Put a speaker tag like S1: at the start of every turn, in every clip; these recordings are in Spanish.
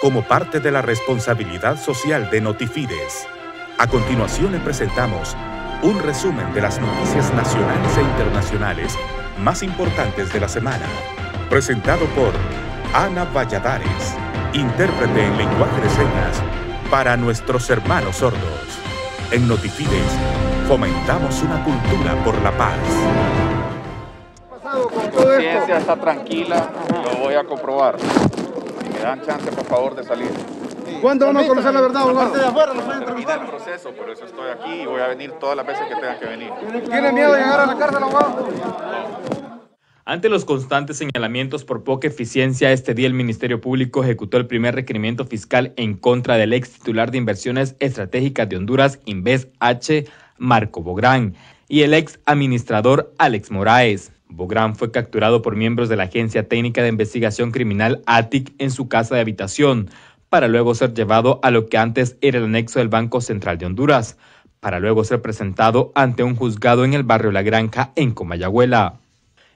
S1: como parte de la responsabilidad social de Notifides. A continuación le presentamos un resumen de las noticias nacionales e internacionales más importantes de la semana, presentado por Ana Valladares, intérprete en lenguaje de señas para nuestros hermanos sordos. En Notifides, fomentamos una cultura por la paz.
S2: La ciencia está tranquila, lo voy a comprobar. Me dan chance, por favor, de salir.
S3: ¿Cuándo vamos a conocer la verdad, abogado?
S2: de afuera el proceso, por eso estoy aquí y voy a venir todas las veces que tenga que venir.
S3: ¿Tiene miedo de llegar a la cárcel, abogado?
S4: Ante los constantes señalamientos por poca eficiencia, este día el Ministerio Público ejecutó el primer requerimiento fiscal en contra del ex titular de Inversiones Estratégicas de Honduras, Inves H., Marco Bográn, y el ex administrador Alex Moraes. Bográn fue capturado por miembros de la Agencia Técnica de Investigación Criminal ATIC en su casa de habitación, para luego ser llevado a lo que antes era el anexo del Banco Central de Honduras, para luego ser presentado ante un juzgado en el barrio La Granja, en Comayagüela.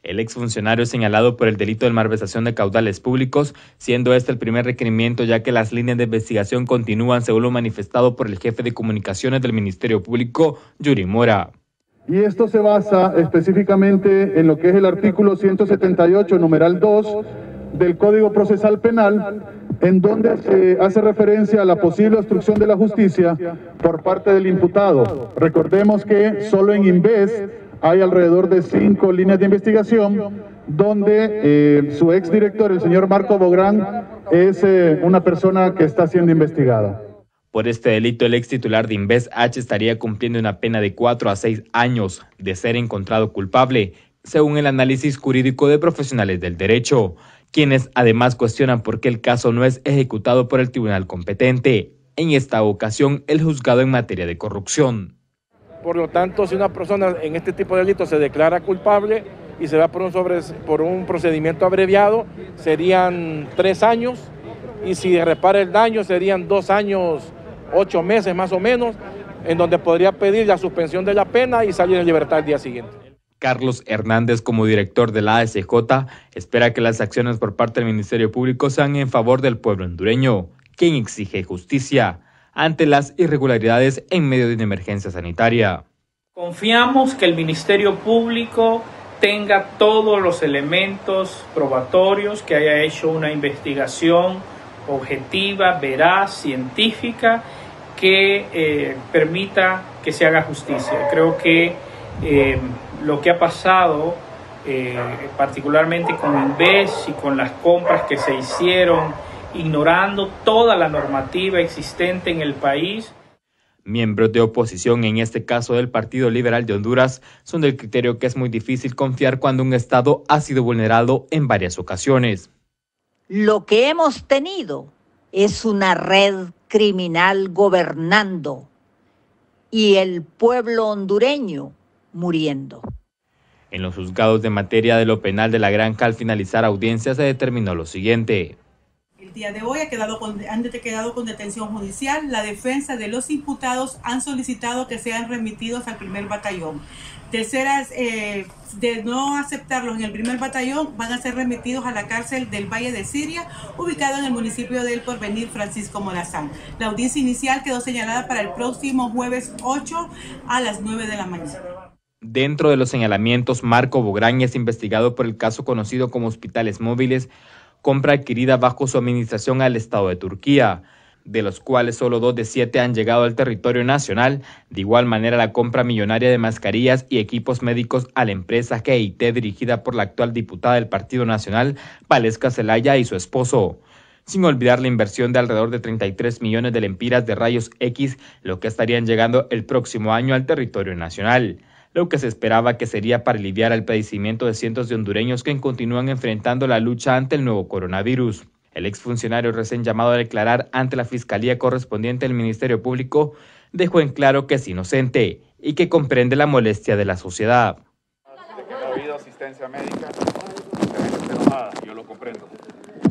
S4: El exfuncionario es señalado por el delito de malversación de caudales públicos, siendo este el primer requerimiento ya que las líneas de investigación continúan según lo manifestado por el jefe de comunicaciones del Ministerio Público, Yuri Mora.
S5: Y esto se basa específicamente en lo que es el artículo 178, numeral 2 del Código Procesal Penal, en donde se hace referencia a la posible obstrucción de la justicia por parte del imputado. Recordemos que solo en Inves hay alrededor de cinco líneas de investigación donde eh, su exdirector, el señor Marco Bográn, es eh, una persona que está siendo investigada.
S4: Por este delito, el ex titular de Inves H estaría cumpliendo una pena de cuatro a seis años de ser encontrado culpable, según el análisis jurídico de profesionales del derecho, quienes además cuestionan por qué el caso no es ejecutado por el tribunal competente, en esta ocasión el juzgado en materia de corrupción.
S6: Por lo tanto, si una persona en este tipo de delitos se declara culpable y se va por un, sobre, por un procedimiento abreviado, serían tres años y si repara el daño serían dos años, ocho meses más o menos, en donde podría pedir la suspensión de la pena y salir en libertad el día siguiente.
S4: Carlos Hernández, como director de la ASJ, espera que las acciones por parte del Ministerio Público sean en favor del pueblo hondureño, quien exige justicia ante las irregularidades en medio de una emergencia sanitaria.
S7: Confiamos que el Ministerio Público tenga todos los elementos probatorios, que haya hecho una investigación objetiva, veraz, científica, que eh, permita que se haga justicia. Creo que eh, lo que ha pasado, eh, particularmente con Inves y con las compras que se hicieron, ignorando toda la normativa existente en el país.
S4: Miembros de oposición, en este caso del Partido Liberal de Honduras, son del criterio que es muy difícil confiar cuando un Estado ha sido vulnerado en varias ocasiones.
S8: Lo que hemos tenido es una red criminal gobernando y el pueblo hondureño muriendo.
S4: En los juzgados de materia de lo penal de la granja al finalizar audiencia se determinó lo siguiente
S9: día de hoy ha quedado con, han quedado con detención judicial. La defensa de los imputados han solicitado que sean remitidos al primer batallón. Terceras, eh, de no aceptarlos en el primer batallón, van a ser remitidos a la cárcel del Valle de Siria, ubicado en el municipio del Porvenir Francisco Morazán. La audiencia inicial quedó señalada para el próximo jueves 8 a las 9 de la mañana.
S4: Dentro de los señalamientos, Marco Bográn es investigado por el caso conocido como hospitales móviles, compra adquirida bajo su administración al Estado de Turquía, de los cuales solo dos de siete han llegado al territorio nacional. De igual manera, la compra millonaria de mascarillas y equipos médicos a la empresa GIT dirigida por la actual diputada del Partido Nacional, Valesca Zelaya y su esposo. Sin olvidar la inversión de alrededor de 33 millones de lempiras de rayos X, lo que estarían llegando el próximo año al territorio nacional lo que se esperaba que sería para aliviar el padecimiento de cientos de hondureños que continúan enfrentando la lucha ante el nuevo coronavirus. El exfuncionario recién llamado a declarar ante la Fiscalía correspondiente del Ministerio Público dejó en claro que es inocente y que comprende la molestia de la sociedad.
S2: De que no ha habido asistencia médica, yo lo comprendo.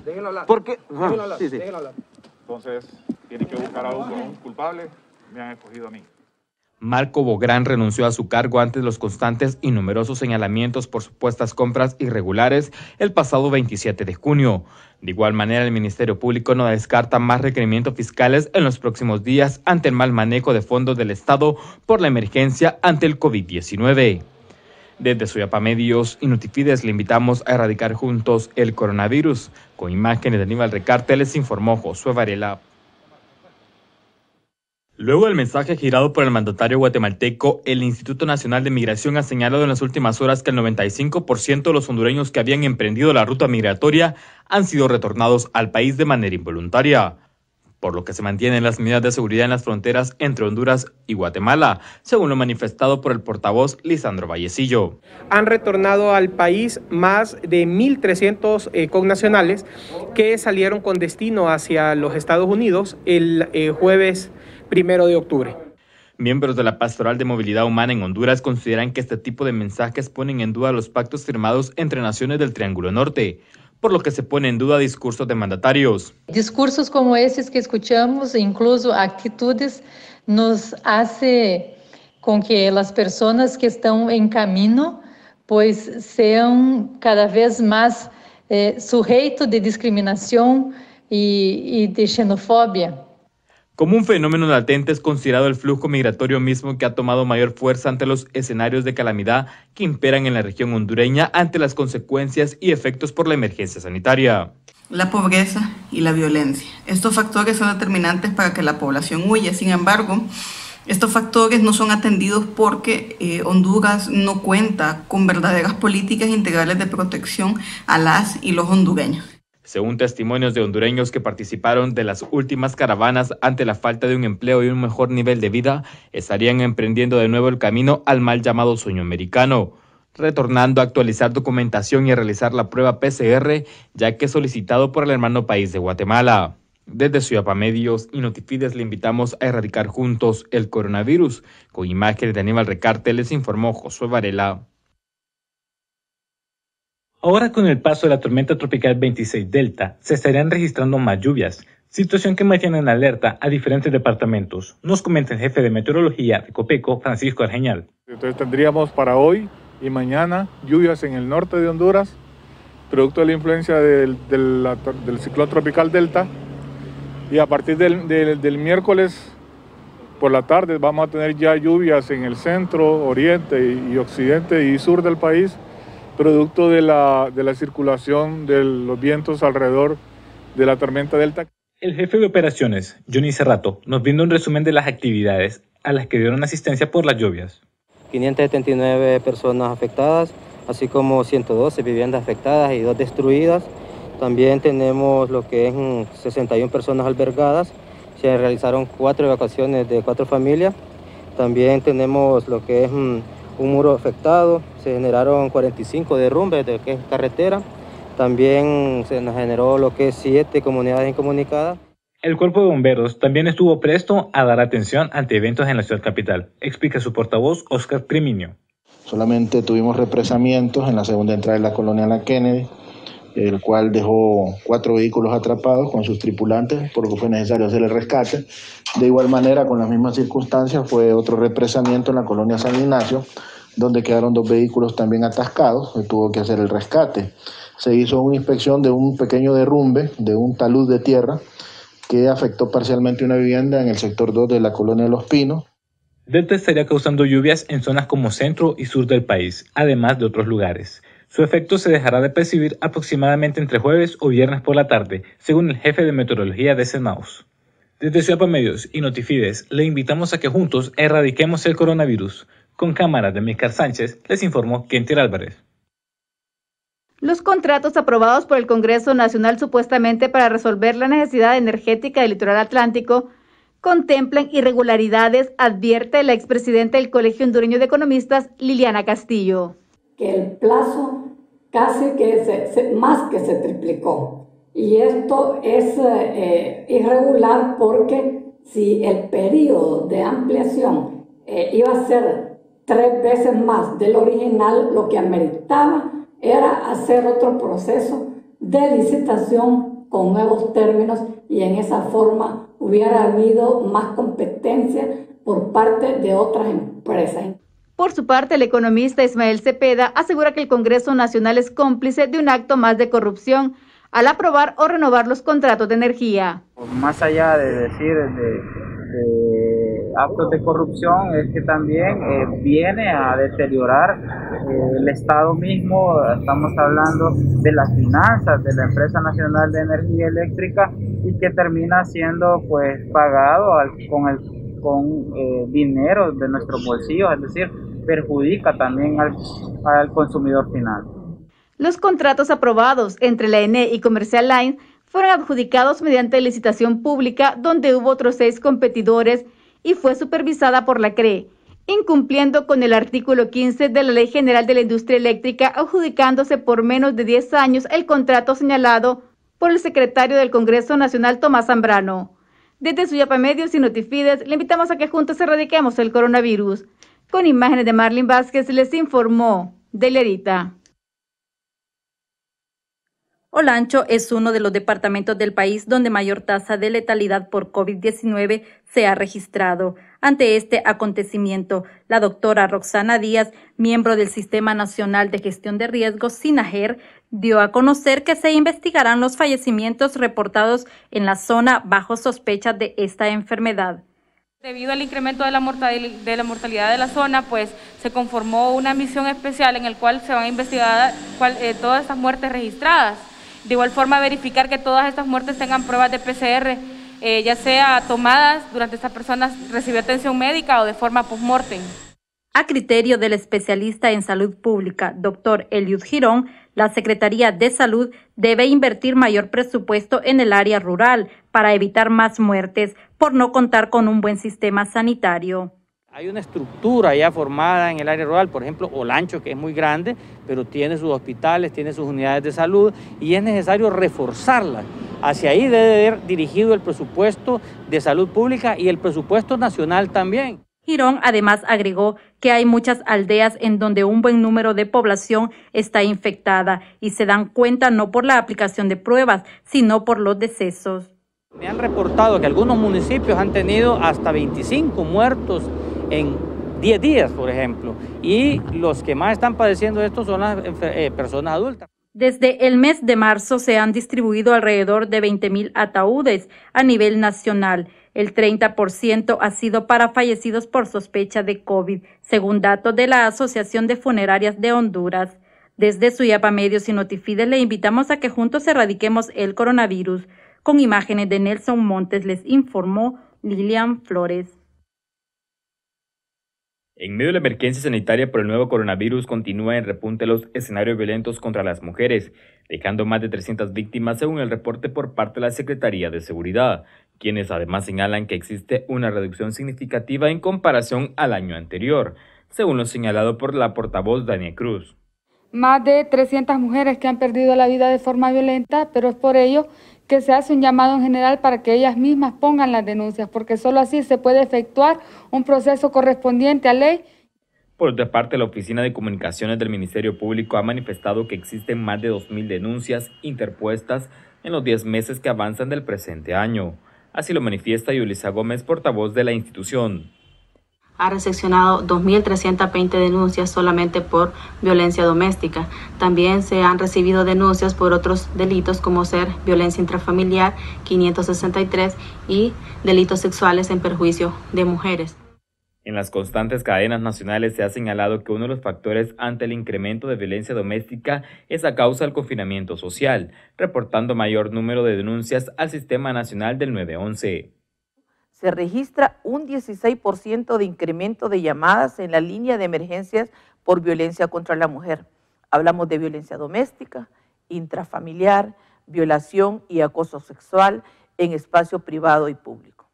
S3: Déjenlo hablar.
S2: ¿Por qué? Déjenlo hablar. Sí, sí. Déjenlo hablar. Entonces, tienen que buscar a un culpable, me han escogido a mí.
S4: Marco Bográn renunció a su cargo ante los constantes y numerosos señalamientos por supuestas compras irregulares el pasado 27 de junio. De igual manera, el Ministerio Público no descarta más requerimientos fiscales en los próximos días ante el mal manejo de fondos del Estado por la emergencia ante el COVID-19. Desde Suyapa Medios y Notifides le invitamos a erradicar juntos el coronavirus. Con imágenes de Aníbal Recarte les informó Josué Varela. Luego del mensaje girado por el mandatario guatemalteco, el Instituto Nacional de Migración ha señalado en las últimas horas que el 95% de los hondureños que habían emprendido la ruta migratoria han sido retornados al país de manera involuntaria, por lo que se mantienen las medidas de seguridad en las fronteras entre Honduras y Guatemala, según lo manifestado por el portavoz Lisandro Vallecillo.
S10: Han retornado al país más de 1.300 eh, connacionales que salieron con destino hacia los Estados Unidos el eh, jueves primero de octubre.
S4: Miembros de la Pastoral de Movilidad Humana en Honduras consideran que este tipo de mensajes ponen en duda los pactos firmados entre naciones del Triángulo Norte, por lo que se pone en duda discursos de mandatarios.
S11: Discursos como esos que escuchamos, incluso actitudes, nos hace con que las personas que están en camino pues sean cada vez más eh, sujetos de discriminación y, y de xenofobia.
S4: Como un fenómeno latente es considerado el flujo migratorio mismo que ha tomado mayor fuerza ante los escenarios de calamidad que imperan en la región hondureña ante las consecuencias y efectos por la emergencia sanitaria.
S12: La pobreza y la violencia. Estos factores son determinantes para que la población huya. Sin embargo, estos factores no son atendidos porque eh, Honduras no cuenta con verdaderas políticas integrales de protección a las y los hondureños.
S4: Según testimonios de hondureños que participaron de las últimas caravanas ante la falta de un empleo y un mejor nivel de vida, estarían emprendiendo de nuevo el camino al mal llamado sueño americano, retornando a actualizar documentación y a realizar la prueba PCR, ya que solicitado por el hermano país de Guatemala. Desde Ciudad Medios y Notifides le invitamos a erradicar juntos el coronavirus. Con imágenes de Aníbal Recarte les informó Josué Varela.
S13: Ahora con el paso de la tormenta tropical 26 Delta, se estarían registrando más lluvias, situación que mantiene en alerta a diferentes departamentos. Nos comenta el jefe de meteorología de Copeco, Francisco Argeñal.
S5: Entonces tendríamos para hoy y mañana lluvias en el norte de Honduras, producto de la influencia del, ciclón tropical Delta. Y a partir del, del miércoles por la tarde vamos a tener ya lluvias en el centro, oriente y occidente y sur del país producto de la, de la circulación de los vientos alrededor de la tormenta Delta.
S13: El jefe de operaciones, Johnny Cerrato, nos brinda un resumen de las actividades a las que dieron asistencia por las lluvias.
S14: 579 personas afectadas, así como 112 viviendas afectadas y dos destruidas. También tenemos lo que es 61 mm, personas albergadas. Se realizaron cuatro evacuaciones de cuatro familias. También tenemos lo que es mm, un muro afectado, se generaron 45 derrumbes de que es carretera, también se nos generó lo que es siete comunidades incomunicadas.
S13: El cuerpo de bomberos también estuvo presto a dar atención ante eventos en la ciudad capital, explica su portavoz Oscar Criminio.
S15: Solamente tuvimos represamientos en la segunda entrada de la colonia La Kennedy, el cual dejó cuatro vehículos atrapados con sus tripulantes porque fue necesario hacer el rescate. De igual manera, con las mismas circunstancias, fue otro represamiento en la colonia San Ignacio, donde quedaron dos vehículos también atascados, se tuvo que hacer el rescate. Se hizo una inspección de un pequeño derrumbe de un talud de tierra que afectó parcialmente una vivienda en el sector 2 de la colonia Los Pinos.
S13: Delta estaría causando lluvias en zonas como centro y sur del país, además de otros lugares. Su efecto se dejará de percibir aproximadamente entre jueves o viernes por la tarde, según el jefe de meteorología de Senaos. Desde Ciudad Medios y Notifides le invitamos a que juntos erradiquemos el coronavirus. Con cámara de Micar Sánchez, les informó Kentir Álvarez.
S16: Los contratos aprobados por el Congreso Nacional supuestamente para resolver la necesidad energética del litoral atlántico contemplan irregularidades, advierte la expresidenta del Colegio Hondureño de Economistas, Liliana Castillo.
S17: Que el plazo casi que se, más que se triplicó. Y esto es eh, irregular porque si el periodo de ampliación eh, iba a ser tres veces más del original, lo que ameritaba era hacer otro proceso de licitación con nuevos términos y en esa forma hubiera habido más competencia por parte de otras empresas.
S18: Por su parte, el economista Ismael Cepeda asegura que el Congreso Nacional es cómplice de un acto más de corrupción al aprobar o renovar los contratos de energía.
S19: Más allá de decir de, actos de corrupción, es que también eh, viene a deteriorar eh, el Estado mismo, estamos hablando de las finanzas de la Empresa Nacional de Energía Eléctrica y que termina siendo pues pagado con el con eh, dinero de nuestros bolsillos, es decir, perjudica también al, al consumidor final.
S18: Los contratos aprobados entre la ENE y Comercial Line fueron adjudicados mediante licitación pública donde hubo otros seis competidores y fue supervisada por la CRE, incumpliendo con el artículo 15 de la Ley General de la Industria Eléctrica, adjudicándose por menos de 10 años el contrato señalado por el secretario del Congreso Nacional Tomás Zambrano. Desde Suyapa Medios y Notifides le invitamos a que juntos erradiquemos el coronavirus. Con imágenes de Marlene Vázquez les informó Delerita. Olancho es uno de los departamentos del país donde mayor tasa de letalidad por COVID-19 se ha registrado. Ante este acontecimiento, la doctora Roxana Díaz, miembro del Sistema Nacional de Gestión de Riesgos, SINAGER, dio a conocer que se investigarán los fallecimientos reportados en la zona bajo sospecha de esta enfermedad.
S20: Debido al incremento de la, mortalidad de la zona, pues se conformó una misión especial en la cual se van a investigar eh, todas estas muertes registradas. De igual forma, verificar que todas estas muertes tengan pruebas de PCR, eh, ya sea tomadas durante esta persona recibió atención médica o de forma post-mortem.
S18: A criterio del especialista en salud pública, doctor Eliud Girón, la Secretaría de Salud debe invertir mayor presupuesto en el área rural para evitar más muertes por no contar con un buen sistema sanitario.
S21: Hay una estructura ya formada en el área rural, por ejemplo, Olancho, que es muy grande, pero tiene sus hospitales, tiene sus unidades de salud y es necesario reforzarla. Hacia ahí debe haber dirigido el presupuesto de salud pública y el presupuesto nacional también.
S18: Girón además agregó que hay muchas aldeas en donde un buen número de población está infectada y se dan cuenta no por la aplicación de pruebas, sino por los decesos.
S21: Me han reportado que algunos municipios han tenido hasta 25 muertos en 10 días, por ejemplo, y los que más están padeciendo esto son las eh, personas adultas.
S18: Desde el mes de marzo se han distribuido alrededor de 20.000 ataúdes a nivel nacional el 30% ha sido para fallecidos por sospecha de COVID, según datos de la Asociación de Funerarias de Honduras. Desde Suyapa Medios y Notifides le invitamos a que juntos erradiquemos el coronavirus. Con imágenes de Nelson Montes les informó Lilian Flores.
S4: En medio de la emergencia sanitaria por el nuevo coronavirus continúa en repunte los escenarios violentos contra las mujeres, dejando más de 300 víctimas según el reporte por parte de la Secretaría de Seguridad, quienes además señalan que existe una reducción significativa en comparación al año anterior, según lo señalado por la portavoz Dania Cruz.
S7: Más de 300 mujeres que han perdido la vida de forma violenta, pero es por ello que se hace un llamado en general para que ellas mismas pongan las denuncias, porque solo así se puede efectuar un proceso correspondiente a ley.
S4: Por otra parte, la Oficina de Comunicaciones del Ministerio Público ha manifestado que existen más de 2.000 denuncias interpuestas en los 10 meses que avanzan del presente año. Así lo manifiesta Yulisa Gómez, portavoz de la institución
S22: ha recepcionado 2.320 denuncias solamente por violencia doméstica. También se han recibido denuncias por otros delitos como ser violencia intrafamiliar 563 y delitos sexuales en perjuicio de mujeres.
S4: En las constantes cadenas nacionales se ha señalado que uno de los factores ante el incremento de violencia doméstica es a causa del confinamiento social, reportando mayor número de denuncias al Sistema Nacional del 911
S12: se registra un 16% de incremento de llamadas en la línea de emergencias por violencia contra la mujer. Hablamos de violencia doméstica, intrafamiliar, violación y acoso sexual en espacio privado y público.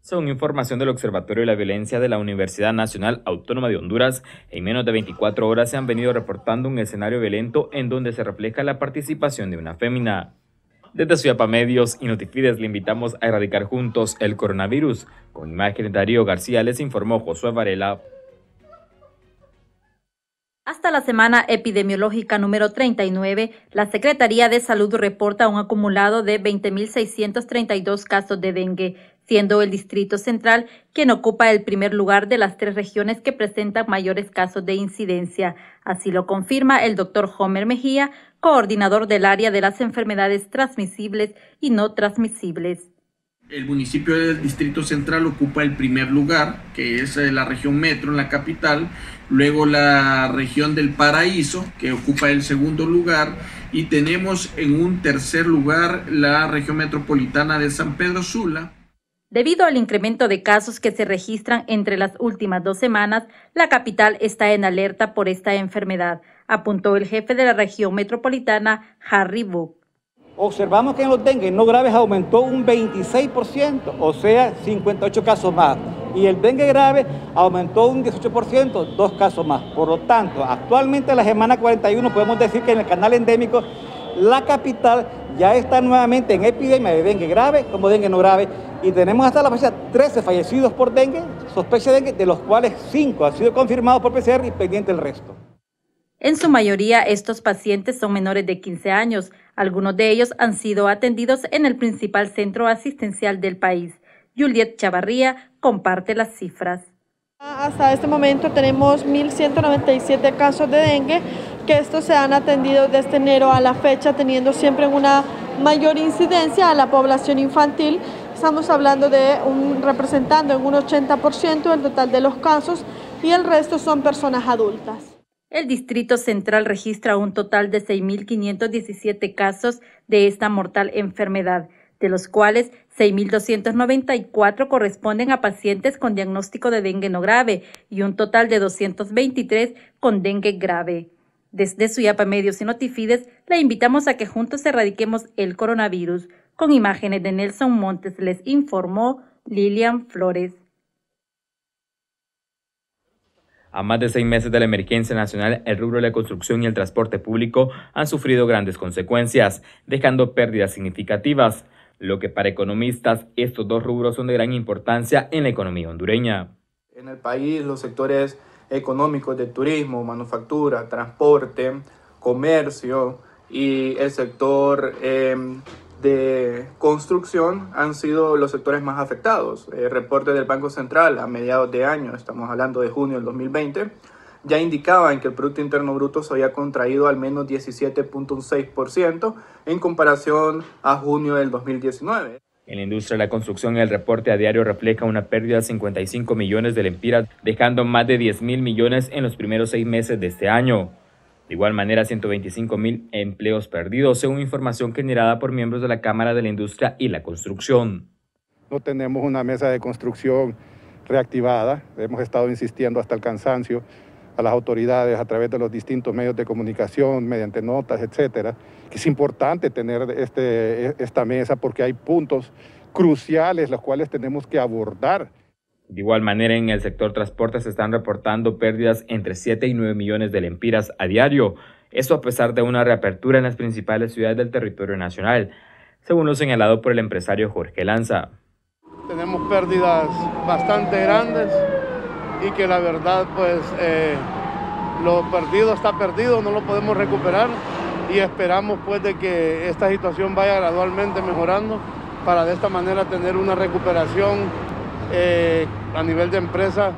S4: Según información del Observatorio de la Violencia de la Universidad Nacional Autónoma de Honduras, en menos de 24 horas se han venido reportando un escenario violento en donde se refleja la participación de una fémina. Desde Ciudad Medios y Notifides le invitamos a erradicar juntos el coronavirus. Con imagen de Darío García les informó Josué Varela.
S18: Hasta la semana epidemiológica número 39, la Secretaría de Salud reporta un acumulado de 20.632 casos de dengue, siendo el Distrito Central quien ocupa el primer lugar de las tres regiones que presentan mayores casos de incidencia. Así lo confirma el doctor Homer Mejía, coordinador del área de las enfermedades transmisibles y no transmisibles.
S23: El municipio del Distrito Central ocupa el primer lugar, que es eh, la región metro en la capital, luego la región del Paraíso, que ocupa el segundo lugar, y tenemos en un tercer lugar la región metropolitana de San Pedro Sula.
S18: Debido al incremento de casos que se registran entre las últimas dos semanas, la capital está en alerta por esta enfermedad, apuntó el jefe de la región metropolitana, Harry Book.
S24: Observamos que en los dengue no graves aumentó un 26%, o sea, 58 casos más. Y el dengue grave aumentó un 18%, dos casos más. Por lo tanto, actualmente en la semana 41 podemos decir que en el canal endémico la capital ya está nuevamente en epidemia de dengue grave como dengue no grave y tenemos hasta la fecha 13 fallecidos por dengue, sospecha de dengue, de los cuales 5 han sido confirmados por PCR y pendiente el resto.
S18: En su mayoría, estos pacientes son menores de 15 años. Algunos de ellos han sido atendidos en el principal centro asistencial del país. Juliet Chavarría comparte las cifras.
S25: Hasta este momento tenemos 1.197 casos de dengue, que estos se han atendido desde enero a la fecha, teniendo siempre una mayor incidencia a la población infantil. Estamos hablando de un representando en un 80% el total de los casos y el resto son personas adultas.
S18: El Distrito Central registra un total de 6.517 casos de esta mortal enfermedad de los cuales 6.294 corresponden a pacientes con diagnóstico de dengue no grave y un total de 223 con dengue grave. Desde Suyapa Medios y Notifides, la invitamos a que juntos erradiquemos el coronavirus. Con imágenes de Nelson Montes les informó Lilian Flores.
S4: A más de seis meses de la emergencia nacional, el rubro de la construcción y el transporte público han sufrido grandes consecuencias, dejando pérdidas significativas lo que para economistas estos dos rubros son de gran importancia en la economía hondureña.
S26: En el país los sectores económicos de turismo, manufactura, transporte, comercio y el sector em, de construcción han sido los sectores más afectados. El reporte del Banco Central a mediados de año, estamos hablando de junio del 2020, ya indicaban que el Producto Interno Bruto se había contraído al menos 17.6% en comparación a junio del 2019.
S4: En la industria de la construcción, el reporte a diario refleja una pérdida de 55 millones de lempiras, dejando más de 10 mil millones en los primeros seis meses de este año. De igual manera, 125 mil empleos perdidos, según información generada por miembros de la Cámara de la Industria y la Construcción.
S5: No tenemos una mesa de construcción reactivada, hemos estado insistiendo hasta el cansancio a las autoridades a través de los distintos medios de comunicación, mediante notas, etcétera, es importante tener este, esta mesa porque hay puntos cruciales los cuales tenemos que abordar.
S4: De igual manera, en el sector transporte se están reportando pérdidas entre 7 y 9 millones de lempiras a diario. Esto a pesar de una reapertura en las principales ciudades del territorio nacional, según lo señalado por el empresario Jorge Lanza.
S5: Tenemos pérdidas bastante grandes y que la verdad pues eh, lo perdido está perdido, no lo podemos recuperar y esperamos pues de que esta situación vaya gradualmente mejorando para de esta manera tener una recuperación eh, a nivel de empresa.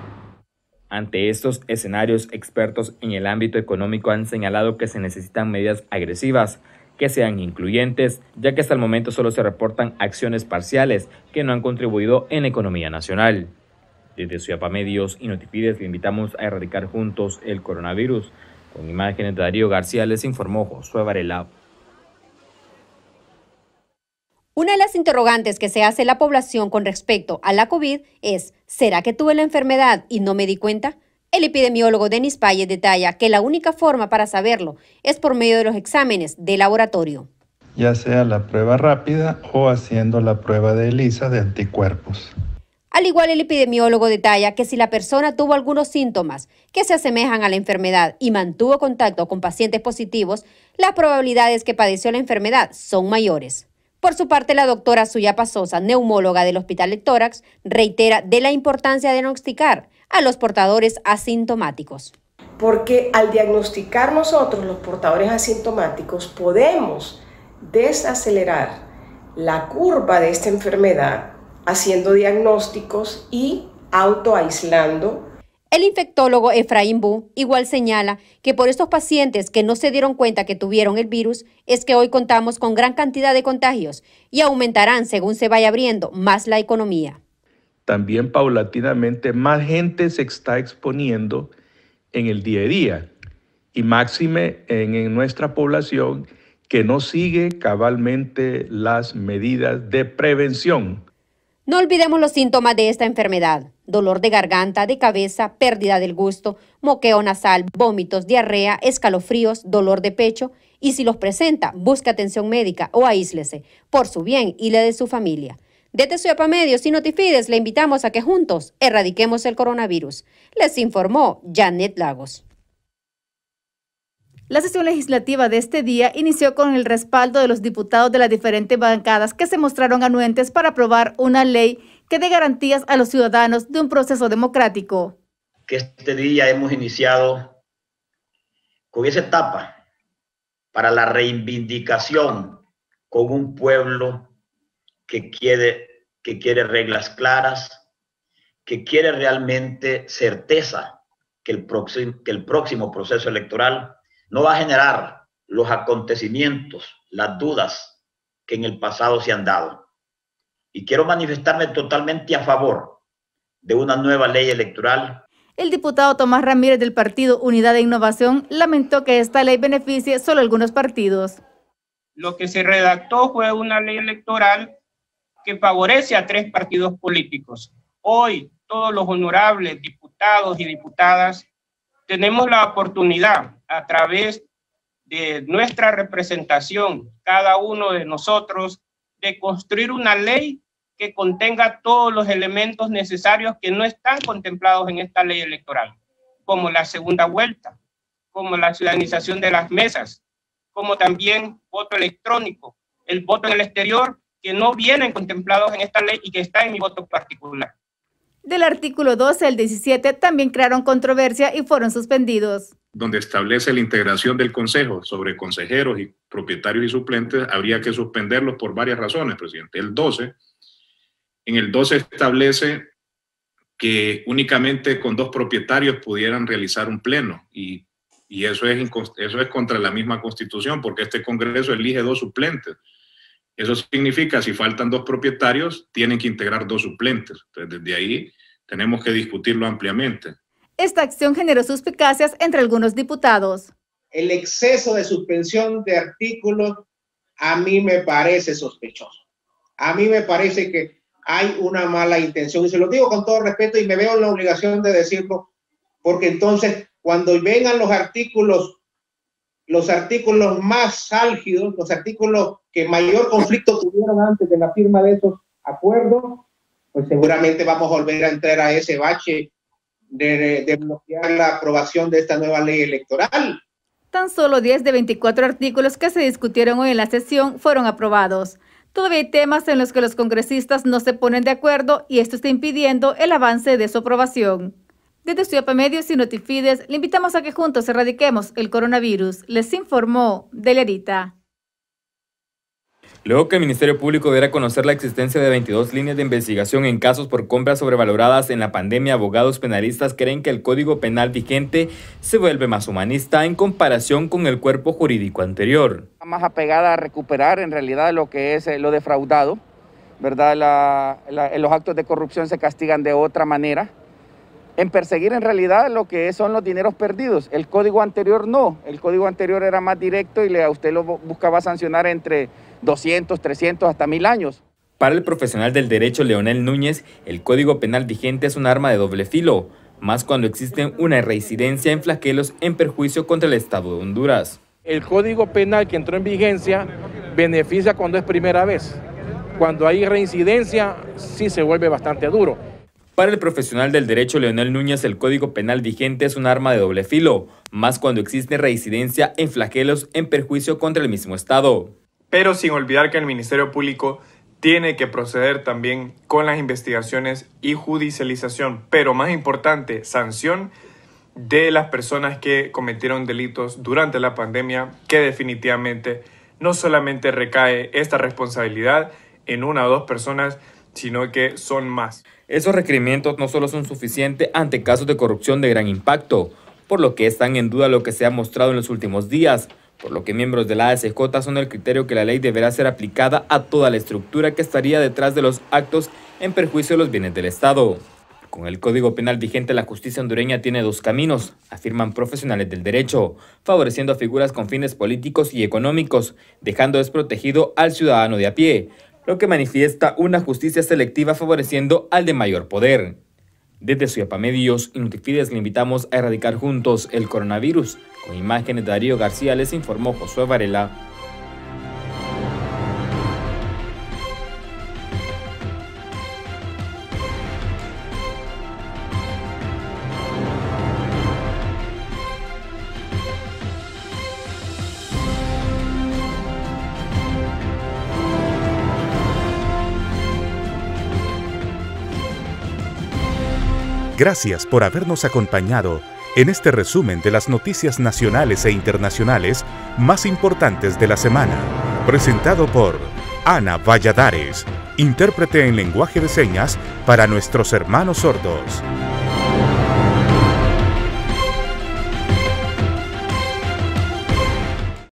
S4: Ante estos escenarios, expertos en el ámbito económico han señalado que se necesitan medidas agresivas que sean incluyentes, ya que hasta el momento solo se reportan acciones parciales que no han contribuido en economía nacional. Desde Suyapa Medios y Notifides le invitamos a erradicar juntos el coronavirus. Con imágenes de Darío García les informó Josué Varela.
S27: Una de las interrogantes que se hace la población con respecto a la COVID es, ¿será que tuve la enfermedad y no me di cuenta? El epidemiólogo Denis Paye detalla que la única forma para saberlo es por medio de los exámenes de laboratorio.
S28: Ya sea la prueba rápida o haciendo la prueba de ELISA de anticuerpos.
S27: Al igual, el epidemiólogo detalla que si la persona tuvo algunos síntomas que se asemejan a la enfermedad y mantuvo contacto con pacientes positivos, las probabilidades que padeció la enfermedad son mayores. Por su parte, la doctora Suyapa Sosa, neumóloga del Hospital de Tórax, reitera de la importancia de diagnosticar a los portadores asintomáticos.
S29: Porque al diagnosticar nosotros los portadores asintomáticos podemos desacelerar la curva de esta enfermedad haciendo diagnósticos y autoaislando
S27: el infectólogo Efraín Bu igual señala que por estos pacientes que no se dieron cuenta que tuvieron el virus es que hoy contamos con gran cantidad de contagios y aumentarán según se vaya abriendo más la economía.
S30: También paulatinamente más gente se está exponiendo en el día a día y máxime en, en nuestra población que no sigue cabalmente las medidas de prevención.
S27: No olvidemos los síntomas de esta enfermedad dolor de garganta, de cabeza, pérdida del gusto, moqueo nasal, vómitos, diarrea, escalofríos, dolor de pecho y si los presenta, busque atención médica o aíslese por su bien y la de su familia. Desde Suepa Medios y Notifides le invitamos a que juntos erradiquemos el coronavirus. Les informó Janet Lagos.
S16: La sesión legislativa de este día inició con el respaldo de los diputados de las diferentes bancadas que se mostraron anuentes para aprobar una ley que dé garantías a los ciudadanos de un proceso democrático.
S31: Que este día hemos iniciado con esa etapa para la reivindicación con un pueblo que quiere, que quiere reglas claras, que quiere realmente certeza que el, que el próximo proceso electoral no va a generar los acontecimientos, las dudas que en el pasado se han dado y quiero manifestarme totalmente a favor de una nueva ley electoral.
S16: El diputado Tomás Ramírez del Partido Unidad de Innovación lamentó que esta ley beneficie solo a algunos partidos.
S32: Lo que se redactó fue una ley electoral que favorece a tres partidos políticos. Hoy todos los honorables diputados y diputadas tenemos la oportunidad a través de nuestra representación, cada uno de nosotros, de construir una ley que contenga todos los elementos necesarios que no están contemplados en esta ley electoral, como la segunda vuelta, como la ciudadanización de las mesas, como también voto electrónico, el voto en el exterior, que no vienen contemplados en esta ley y que está en mi voto particular.
S16: Del artículo 12 al 17 también crearon controversia y fueron suspendidos
S33: donde establece la integración del Consejo sobre consejeros y propietarios y suplentes, habría que suspenderlos por varias razones, presidente. El 12, en el 12 establece que únicamente con dos propietarios pudieran realizar un pleno y, y eso, es, eso es contra la misma constitución porque este Congreso elige dos suplentes. Eso significa, si faltan dos propietarios, tienen que integrar dos suplentes. Entonces, desde ahí tenemos que discutirlo ampliamente.
S16: Esta acción generó suspicacias entre algunos diputados.
S34: El exceso de suspensión de artículos a mí me parece sospechoso. A mí me parece que hay una mala intención y se lo digo con todo respeto y me veo en la obligación de decirlo porque entonces cuando vengan los artículos los artículos más álgidos, los artículos que mayor conflicto tuvieron antes de la firma de esos acuerdos, pues seguramente vamos a volver a entrar a ese bache de, bloquear la aprobación de esta nueva ley electoral.
S16: Tan solo 10 de 24 artículos que se discutieron hoy en la sesión fueron aprobados. Todavía hay temas en los que los congresistas no se ponen de acuerdo y esto está impidiendo el avance de su aprobación. Desde Ciudad Medios y Notifides, le invitamos a que juntos erradiquemos el coronavirus. Les informó Delerita.
S4: Luego que el Ministerio Público diera a conocer la existencia de 22 líneas de investigación en casos por compras sobrevaloradas en la pandemia, abogados penalistas creen que el Código Penal vigente se vuelve más humanista en comparación con el cuerpo jurídico anterior.
S35: Más apegada a recuperar en realidad lo que es eh, lo defraudado, ¿verdad? los actos de corrupción se castigan de otra manera. En perseguir en realidad lo que son los dineros perdidos. El código anterior no, el código anterior era más directo y le, a usted lo buscaba sancionar entre 200, 300, hasta mil años.
S4: Para el profesional del derecho Leonel Núñez, el código penal vigente es un arma de doble filo, más cuando existe una reincidencia en flaquelos en perjuicio contra el Estado de Honduras.
S36: El código penal que entró en vigencia beneficia cuando es primera vez. Cuando hay reincidencia, sí se vuelve bastante duro.
S4: Para el profesional del derecho Leonel Núñez, el código penal vigente es un arma de doble filo, más cuando existe reincidencia en flagelos en perjuicio contra el mismo Estado
S37: pero sin olvidar que el Ministerio Público tiene que proceder también con las investigaciones y judicialización, pero más importante, sanción de las personas que cometieron delitos durante la pandemia, que definitivamente no solamente recae esta responsabilidad en una o dos personas, sino que son más.
S4: Esos requerimientos no solo son suficientes ante casos de corrupción de gran impacto, por lo que están en duda lo que se ha mostrado en los últimos días, por lo que miembros de la ASJ son el criterio que la ley deberá ser aplicada a toda la estructura que estaría detrás de los actos en perjuicio de los bienes del Estado. Con el Código Penal vigente, la justicia hondureña tiene dos caminos, afirman profesionales del derecho, favoreciendo a figuras con fines políticos y económicos, dejando desprotegido al ciudadano de a pie, lo que manifiesta una justicia selectiva favoreciendo al de mayor poder. Desde Suyapa Medios y Notifides le invitamos a erradicar juntos el coronavirus. Con imágenes de Darío García les informó Josué Varela.
S1: Gracias por habernos acompañado en este resumen de las noticias nacionales e internacionales más importantes de la semana, presentado por Ana Valladares, intérprete en lenguaje de señas para nuestros hermanos sordos.